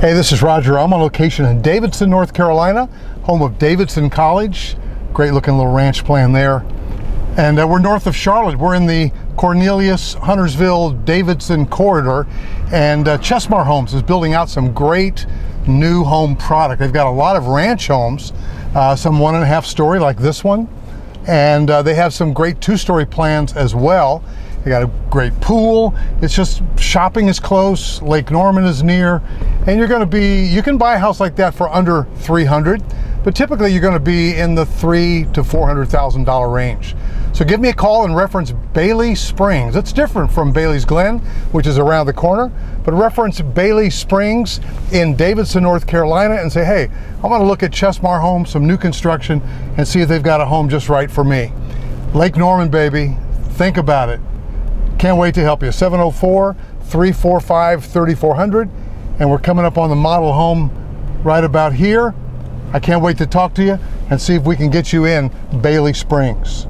Hey, this is Roger. I'm on location in Davidson, North Carolina, home of Davidson College. Great looking little ranch plan there. And uh, we're north of Charlotte. We're in the Cornelius, Huntersville, Davidson corridor. And uh, Chesmar Homes is building out some great new home product. They've got a lot of ranch homes, uh, some one and a half story like this one. And uh, they have some great two story plans as well. They got a great pool. It's just shopping is close. Lake Norman is near, and you're going to be. You can buy a house like that for under 300, but typically you're going to be in the three to four hundred thousand dollar range. So give me a call and reference Bailey Springs. It's different from Bailey's Glen, which is around the corner, but reference Bailey Springs in Davidson, North Carolina, and say, hey, I want to look at Chesmar Home, some new construction, and see if they've got a home just right for me. Lake Norman, baby. Think about it. Can't wait to help you. 704 345 3400. And we're coming up on the model home right about here. I can't wait to talk to you and see if we can get you in Bailey Springs.